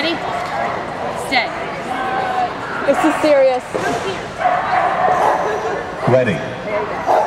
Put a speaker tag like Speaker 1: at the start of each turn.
Speaker 1: Ready? Stay.
Speaker 2: This is serious.
Speaker 3: Ready.